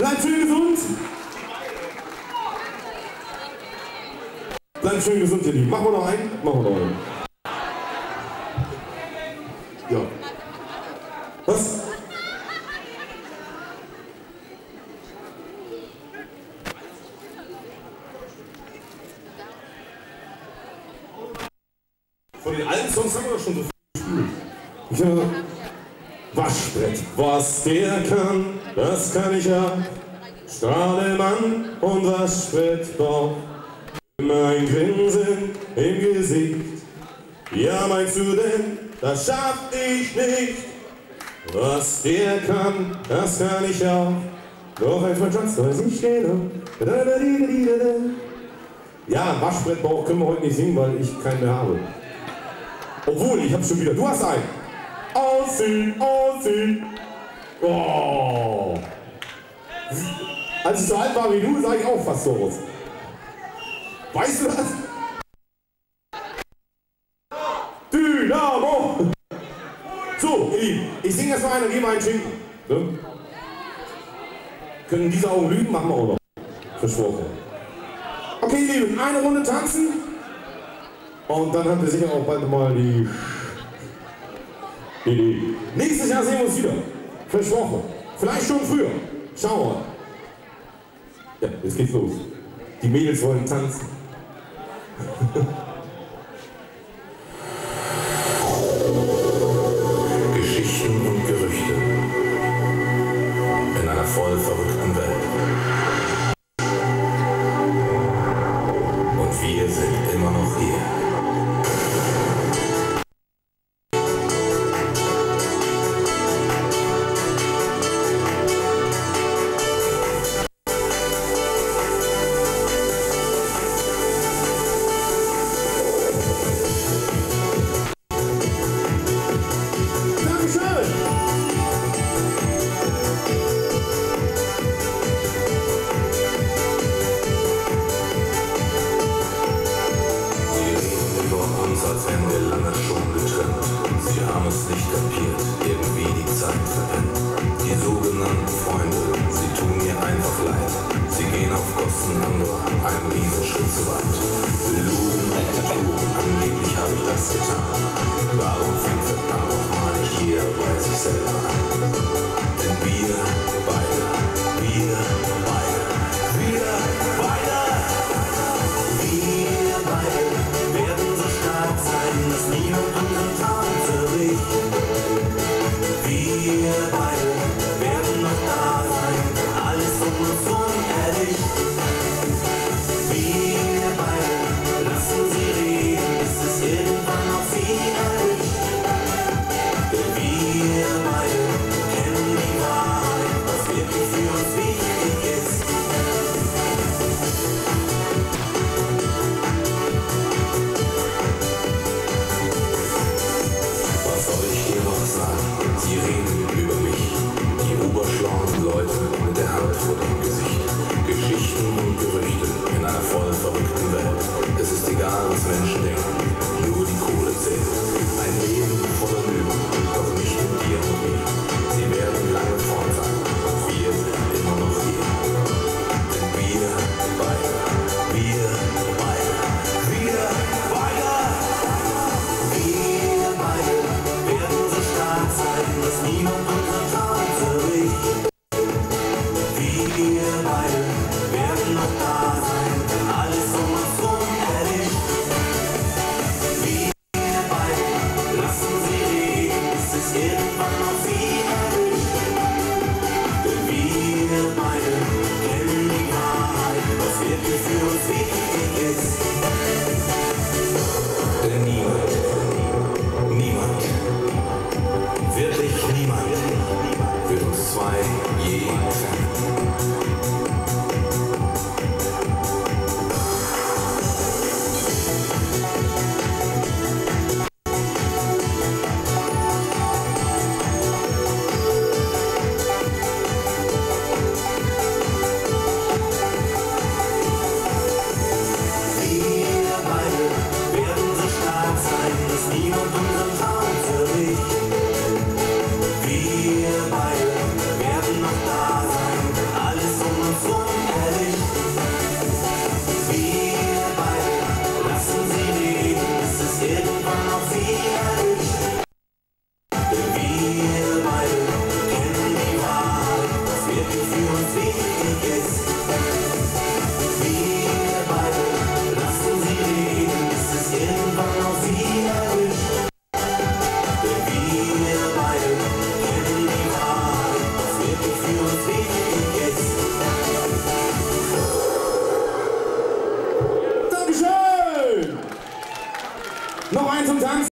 Bleibt schön gesund. Bleibt schön gesund, ihr Lieben. Machen wir noch einen? Machen wir noch einen. Ja. Was? Von den alten Songs haben wir doch schon so viel gespielt. Ja. Waschbrett, was der kann, das kann ich auch. Strahlemann und Waschbrettbau. Immer ein Grinsen im Gesicht. Ja, meinst du denn, das schaff ich nicht? Was der kann, das kann ich auch. Doch ein Schatz weiß ich genau. Ja, Waschbrettbauch können wir heute nicht singen, weil ich keinen mehr habe. Obwohl, ich hab schon wieder. Du hast einen. Aussehen, aussehen. Oh. Als ich so alt war wie du, sah ich auch fast so aus. Weißt du das? Dynamo! So, ihr Lieben, ich singe jetzt mal einer, gebe einen Schinken. Ne? Können diese Augen lügen? Machen wir auch noch. Versprochen. Okay, ihr Lieben, eine Runde tanzen. Und dann habt ihr sicher auch bald mal die Idee. Nächstes Jahr sehen wir uns wieder. Versprochen. Vielleicht schon früher. Schauen wir mal. Ja, jetzt geht's los. Die Mädels wollen tanzen. als wir lange schon getrennt. Sie haben es nicht kapiert, irgendwie die Zeit verpennt. Die sogenannten Freunde, sie tun mir einfach leid. Sie gehen auf Kosten anderer einen Riesenschritt zu weit. Lügen, Lügen, angeblich habe ich das getan. Warum fängt verdammt nochmal nicht jeder bei sich selber an? Denn wir что он говорит Dankeschön! Noch eins zum Tanz.